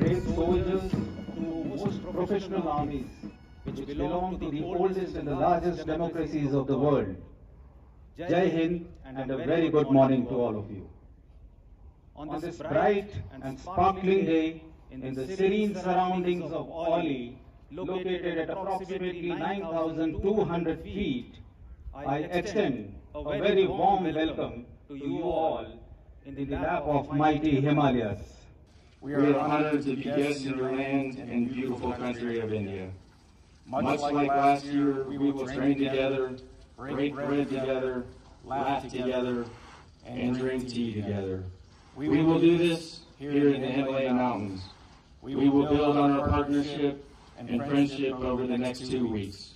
soldiers to most professional armies, which belong to the oldest and the largest democracies of the world. Jai Hind and a very good morning to all of you. On this bright and sparkling day in the serene surroundings of Auli, located at approximately 9,200 feet, I extend a very warm welcome to you all in the lap of mighty Himalayas. We are honored to be guests in your land and beautiful country of India. Much like last year, we will train together, break bread together, laugh together, and drink tea together. We will do this here in the Himalayan Mountains. We will build on our partnership and friendship over the next two weeks.